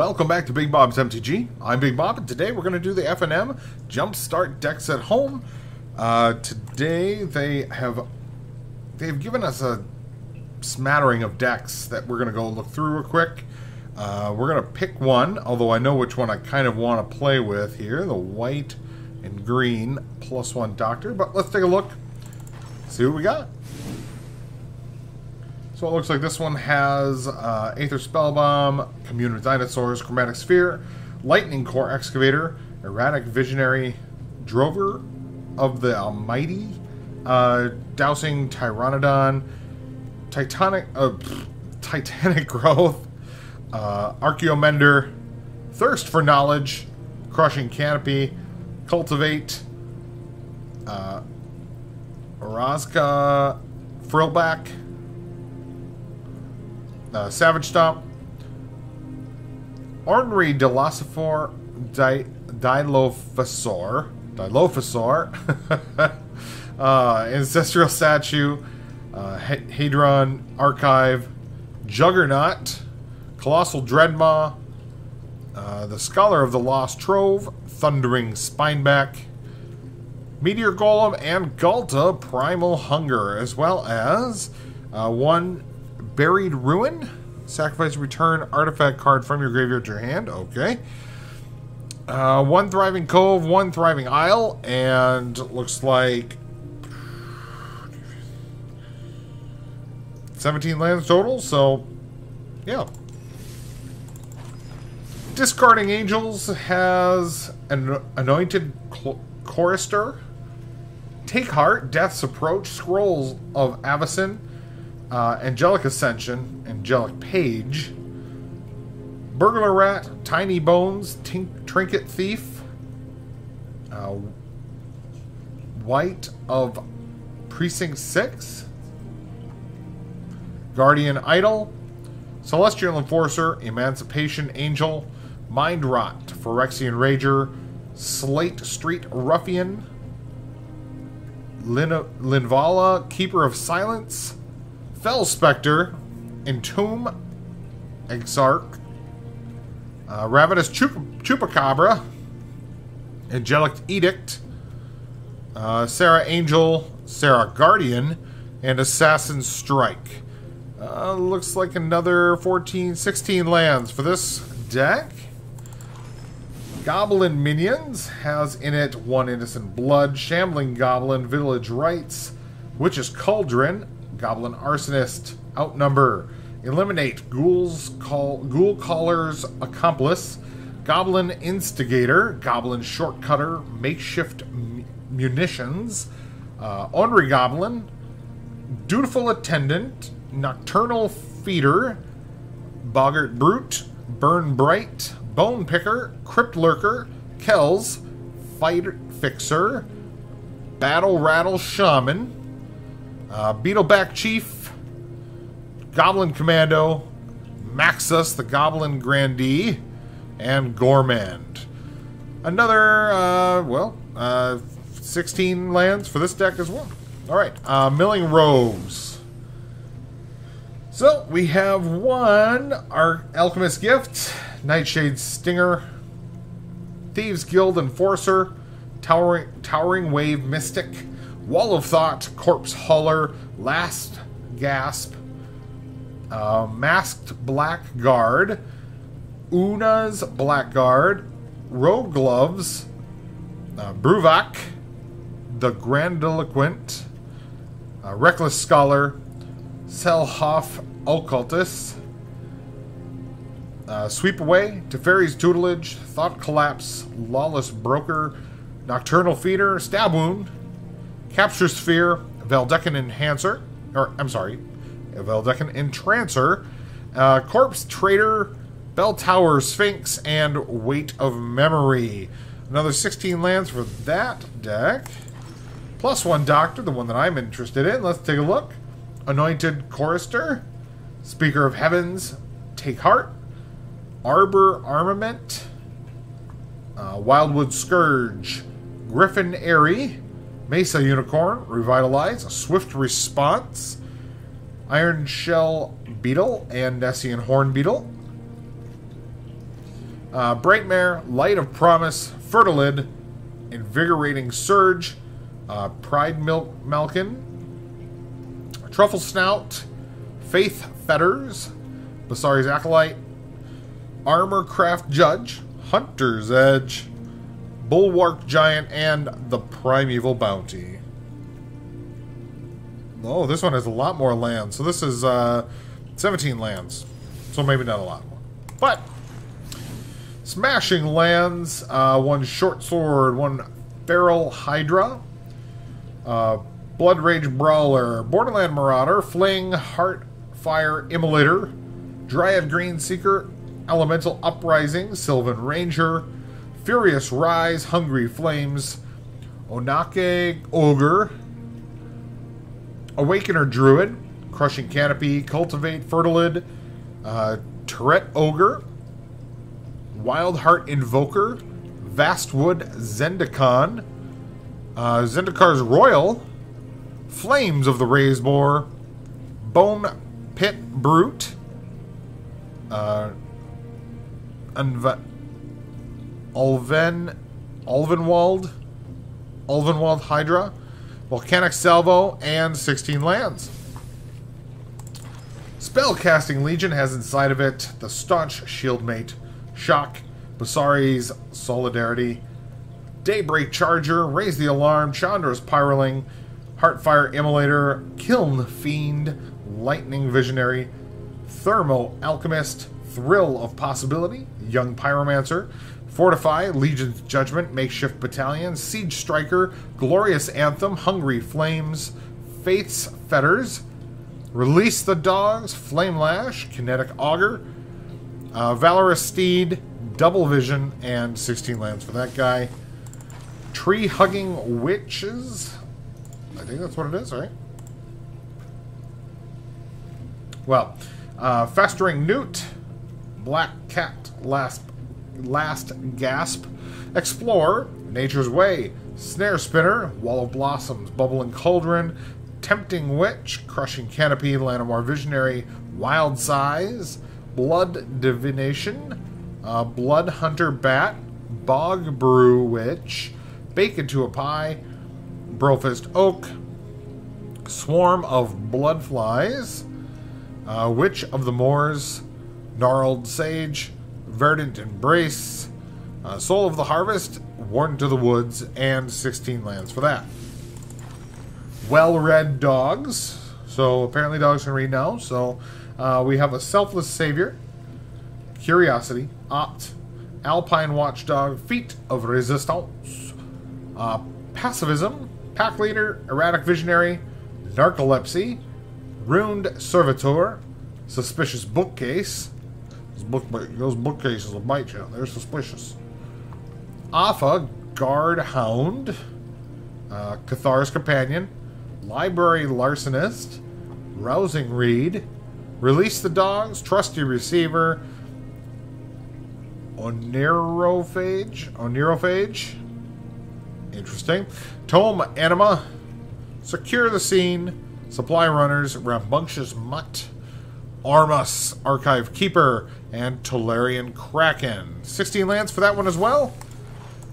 welcome back to Big Bob's MTG. I'm Big Bob, and today we're going to do the FNM Jumpstart decks at home. Uh, today they have they've given us a smattering of decks that we're going to go look through real quick. Uh, we're going to pick one, although I know which one I kind of want to play with here, the white and green plus one doctor. But let's take a look, see what we got. So it looks like this one has uh, Aether Spellbomb, Commune with Dinosaurs, Chromatic Sphere, Lightning Core Excavator, Erratic Visionary, Drover of the Almighty, uh, Dowsing Tyrannodon, Titanic, uh, Titanic Growth, uh, Archaeomender, Thirst for Knowledge, Crushing Canopy, Cultivate, uh, Frillback, uh, Savage Stomp, Ornery Dilophosaur, Di- Dilophosaur, Dilophosaur, uh, Ancestral Statue, uh, Hedron Archive, Juggernaut, Colossal Dreadmaw, uh, the Scholar of the Lost Trove, Thundering Spineback, Meteor Golem, and Ghalta Primal Hunger, as well as uh, one Buried Ruin. Sacrifice return artifact card from your graveyard to your hand. Okay. Uh, one Thriving Cove, one Thriving Isle, and looks like 17 lands total, so yeah. Discarding Angels has an Anointed Chorister, Take Heart, Death's Approach, Scrolls of Avacyn, uh, Angelic Ascension, Angelic Page, Burglar Rat, Tiny Bones, Tink Trinket Thief, uh, Wight of Precinct 6, Guardian Idol, Celestial Enforcer, Emancipation Angel, Mind Rot, Phyrexian Rager, Slate Street Ruffian, Lin- Linvala, Keeper of Silence, Fell Specter, Entomber Exarch, uh, Ravenous Chup- Chupacabra, Angelic Edict, uh, Serra Angel, Serra Guardian, and Assassin Strike. Uh, looks like another 14, 16 lands for this deck. Goblin Minions has in it one Innocent Blood, Shambling Goblin, Village Rites, Witch's Cauldron, Goblin Arsonist, Outnumber, Eliminate, Ghoul's Call, Ghoul Caller's Accomplice, Goblin Instigator, Goblin Shortcutter, Makeshift Munitions, uh, Ornery Goblin, Dutiful Attendant, Nocturnal Feeder, Boggart Brute, Burn Bright, Bone Picker, Crypt Lurker, Kels, Fight Fixer, Battle Rattle Shaman, uh, Beetleback Chief, Goblin Commando, Muxus, the Goblin Grandee, and Gormand. Another, uh, well, uh, 16 lands for this deck as well. Alright, uh, Milling Rogues. So, we have one, our Alchemist Gift, Nightshade Stinger, Thieves Guild Enforcer, Towering, Towering Wave Mystic, Wall of Thought, Corpse Hauler, Last Gasp, uh, Masked Blackguard, Oona's Blackguard, Rogue Gloves, uh, Bruvac, The Grandiloquent, uh, Reckless Scholar, Selhoff Occultist, uh, Sweep Away, Teferi's Tutelage, Thought Collapse, Lawless Broker, Nocturnal Feeder, Stab Wound, Capture Sphere, Valdecan Enhancer, or I'm sorry, Valdecan Entrancer, uh, Corpse Trader, Bell Tower Sphinx, and Weight of Memory. Another 16 lands for that deck. Plus one Doctor, the one that I'm interested in. Let's take a look. Anointed Chorister, Speaker of Heavens, Take Heart, Arbor Armament, uh, Wildwood Scourge, Griffin Aerie, Mesa Unicorn, Revitalize, Swift Response, Iron Shell Beetle, and Nessian Horn Beetle. Uh, Brightmare, Light of Promise, Fertilid, Invigorating Surge, uh, Pride Milk Malkin, Truffle Snout, Faith Fetters, Basri's Acolyte, Armor Craft Judge, Hunter's Edge, Bulwark Giant, and the Primeval Bounty. Oh, this one has a lot more lands. So this is uh, 17 lands. So maybe not a lot more. But, smashing lands. Uh, one Short Sword, one Feral Hydra, uh, Blood Rage Brawler, Borderland Marauder, Fling, Heart Fire Immolator, Dryad Green Seeker, Elemental Uprising, Sylvan Ranger, Furious Rise, Hungry Flames, Onakke Ogre, Awakener Druid, Crushing Canopy, Cultivate Fertilid, uh, Ogre, Wild Heart Invoker, Vastwood Zendikon, uh, Zendikar's Roil, Flames of the Raze-Boar, Bone Pit Brute, uh, Unva- Ulven, Ulvenwald, Ulvenwald Hydra, Volcanic Salvo, and 16 lands. Spellcasting Legion has inside of it the Staunch Shieldmate, Shock, Basri's Solidarity, Daybreak Charger, Raise the Alarm, Chandra's Pyroling, Heartfire Immolator, Kiln Fiend, Lightning Visionary, Thermo Alchemist, Thrill of Possibility, Young Pyromancer, Fortify, Legion's Judgment, Makeshift Battalion, Siege Striker, Glorious Anthem, Hungry Flames, Faith's Fetters, Release the Dogs, Flame Lash, Kinetic Augur, uh, Valorous Steed, Double Vision, and 16 lands for that guy. Tree Hugging Witches. I think that's what it is, right? Well, uh, Festering Newt, Black Cat, Last, Last Gasp, Explore, Nature's Way, Snare Spinner, Wall of Blossoms, Bubbling Cauldron, Tempting Witch, Crushing Canopy, Llanowar Visionary, Wild Size, Blood Divination, uh, Blood Hunter Bat, Bog Brew Witch, Bake into a Pie, Brofist Oak, Swarm of Bloodflies, uh, Witch of the Moors, Gnarled Sage, Verdant Embrace, uh, Soul of the Harvest, Warden to the Woods, and 16 lands for that. Well read dogs. So apparently dogs can read now. So uh, we have a Selfless Savior, Curiosity, Opt, Alpine Watchdog, Feat of Resistance, uh, Pacifism, Pack Leader, Erratic Visionary, Narcolepsy, Ruined Servitor, Suspicious Bookcase. Those, book, those bookcases will bite you. They're suspicious. Alpha, Guard Hound, uh, Cathar's Companion, Library Larcenist, Rousing Read, Release the Dogs, Trusty Retriever, Oneirophage, Oneirophage, interesting, Tome Anima, Secure the Scene, Supply Runners, Rambunctious Mutt, Ormos, Archive Keeper, and Tolarian Kraken. 16 lands for that one as well.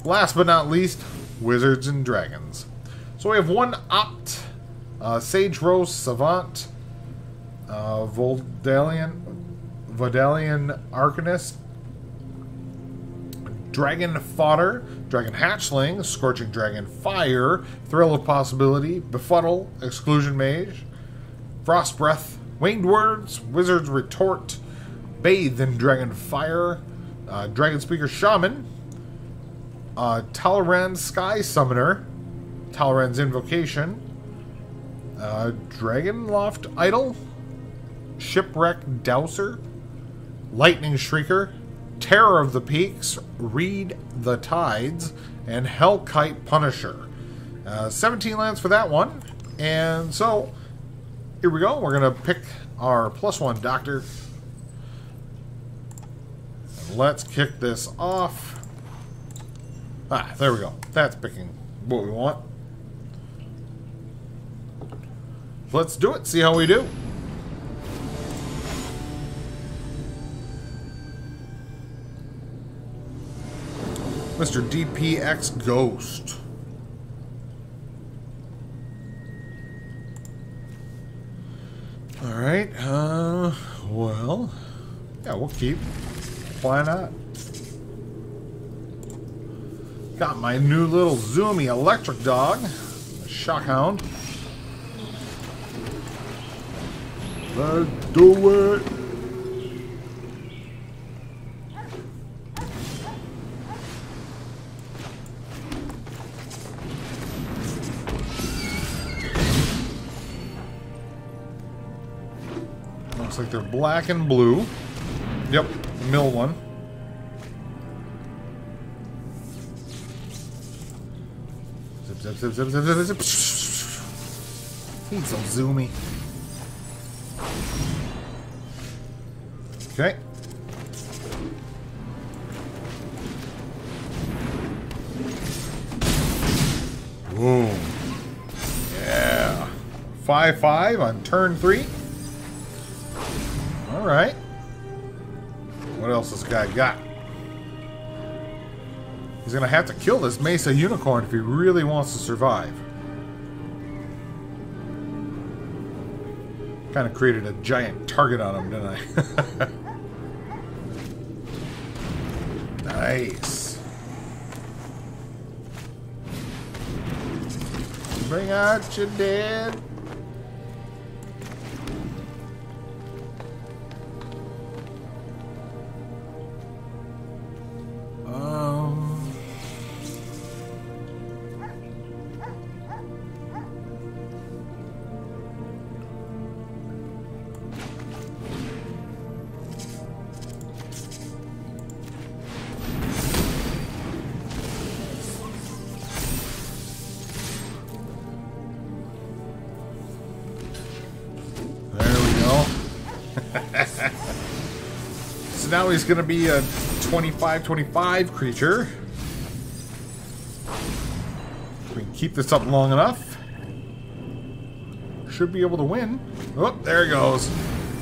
Last but not least, Wizards and Dragons. So we have one Opt, uh, Sage's Row Savant, uh, Voldalian, Vodalian Arcanist, Dragon Fodder, Dragon Hatchling, Scorching Dragon Fire, Thrill of Possibility, Befuddle, Exclusion Mage, Frost Breath, Winged Words, Wizard's Retort, Bathe in Dragon Fire, uh, Dragon Speaker Shaman, uh, Talrand Sky Summoner, Talrand's Invocation, uh, Dragon Loft Idol, Shipwreck Dowser, Lightning Shrieker, Terror of the Peaks, Read the Tides, and Hellkite Punisher. Uh, 17 lands for that one. And so, here we go. We're going to pick our plus one doctor. And let's kick this off. Ah, there we go. That's picking what we want. Let's do it. See how we do. Mr. DPX Ghost. Alright, uh, well, yeah, we'll keep. Why not? Got my new little zoomy electric dog, Shockhound. Let's do it! Black and blue. Yep, mill one. Zip, zip, zip, zip, zip, zip, zip. He's so zoomy. Okay. Boom. Yeah. 5-5 on turn 3. Alright. What else this guy got? He's gonna have to kill this Mesa Unicorn if he really wants to survive. Kind of created a giant target on him, didn't I? nice. Bring out your dead. So now he's going to be a 25-25 creature. If we can keep this up long enough. Should be able to win. Oh, there he goes.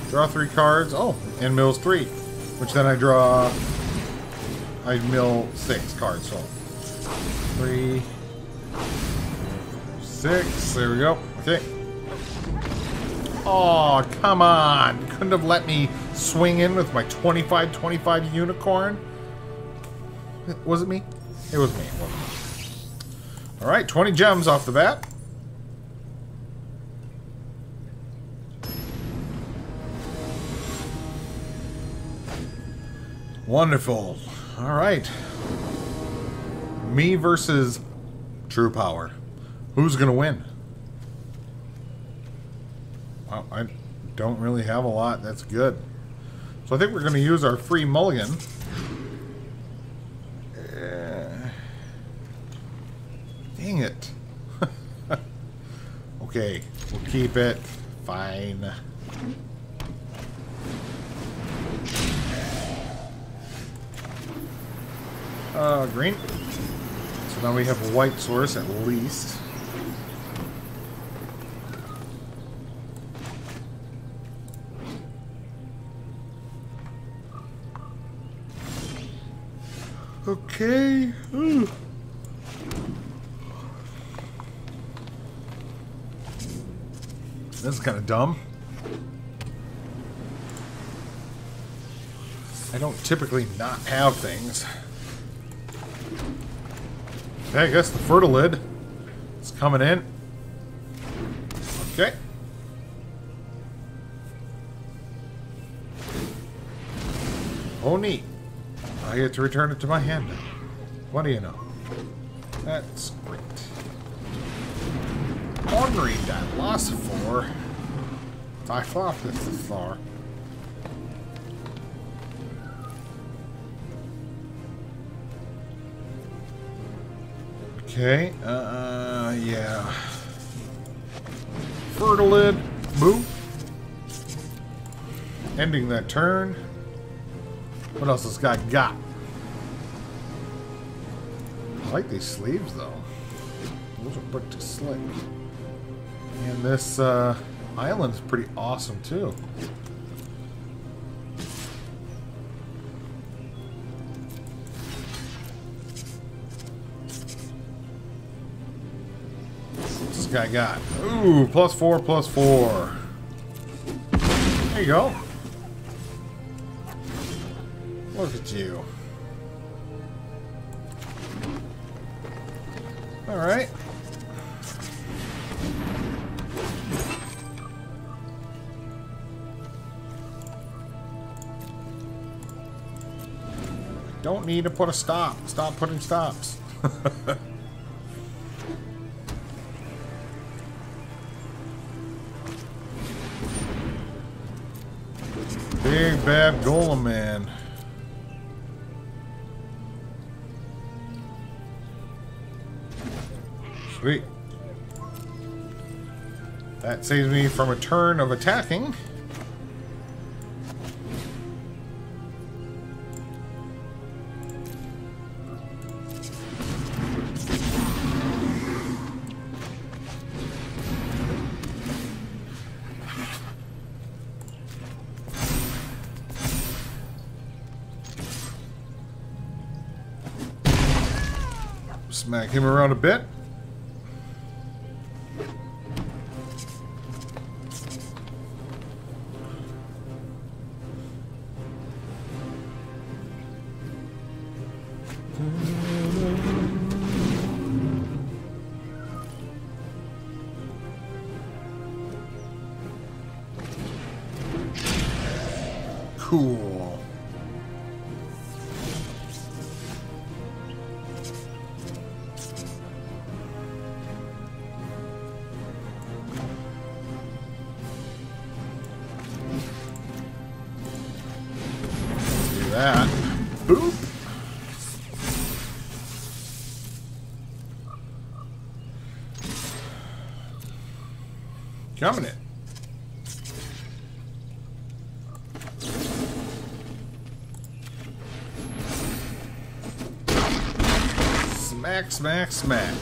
Draw three cards. Oh, and mills three. Which then I draw... I mill six cards, so... Three... Six. There we go. Okay. Oh, come on. Couldn't have let me swing in with my 25-25 unicorn? Was it me? It was me. It wasn't me. All right, 20 gems off the bat. Wonderful. All right. Me versus True Power. Who's going to win? I don't really have a lot. That's good. So I think we're going to use our free mulligan. Uh, dang it. okay, we'll keep it. Fine. Uh, green. So now we have a white source at least. Okay. Ooh. This is kind of dumb. I don't typically not have things. Okay, I guess the fertilid is coming in. Okay. Oh, neat. I get to return it to my hand now. What do you know? That's great. Ornery that lost four. I thought this is far. Okay, uh, yeah. Fertilid, move. Ending that turn. What else this guy got? like these sleeves, though. Those are pretty slick. And this uh, island's pretty awesome, too. What's this guy got? Ooh, plus four, plus four. There you go. Look at you. Alright. Don't need to put a stop. Stop putting stops. Big bad golem man. Sweet. That saves me from a turn of attacking. Smack him around a bit. That. Boop. Coming it. Smack, smack, smack.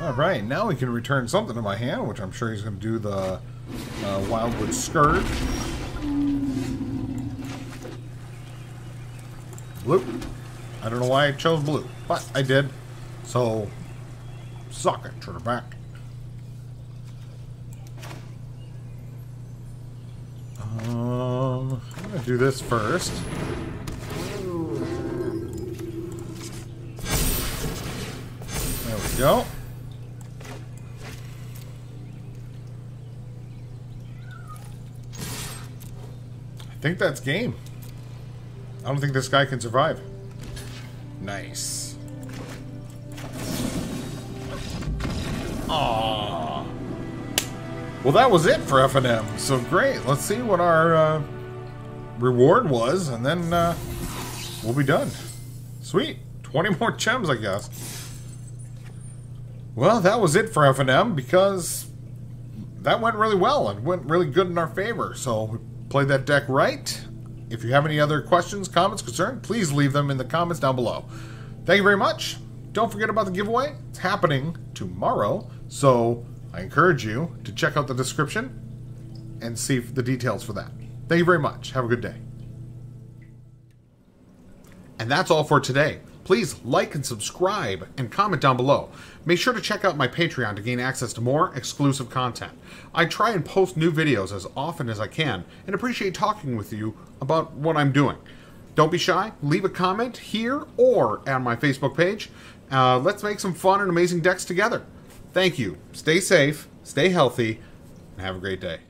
Alright, now we can return something to my hand, which I'm sure he's going to do the uh, Wildwood Scourge. Blue. I don't know why I chose blue, but I did. So, suck it, back. Um, I'm to do this first. There we go. I think that's game. I don't think this guy can survive. Nice. Aww. Well, that was it for FNM. So great. Let's see what our uh, reward was, and then uh, we'll be done. Sweet. 20 more gems, I guess. Well, that was it for FNM because that went really well and went really good in our favor. So we played that deck right. If you have any other questions, comments, concerns, please leave them in the comments down below. Thank you very much. Don't forget about the giveaway. It's happening tomorrow. So I encourage you to check out the description and see the details for that. Thank you very much. Have a good day. And that's all for today. Please like and subscribe and comment down below. Make sure to check out my Patreon to gain access to more exclusive content. I try and post new videos as often as I can and appreciate talking with you about what I'm doing. Don't be shy, leave a comment here or on my Facebook page. Uh, let's make some fun and amazing decks together. Thank you. Stay safe, stay healthy, and have a great day.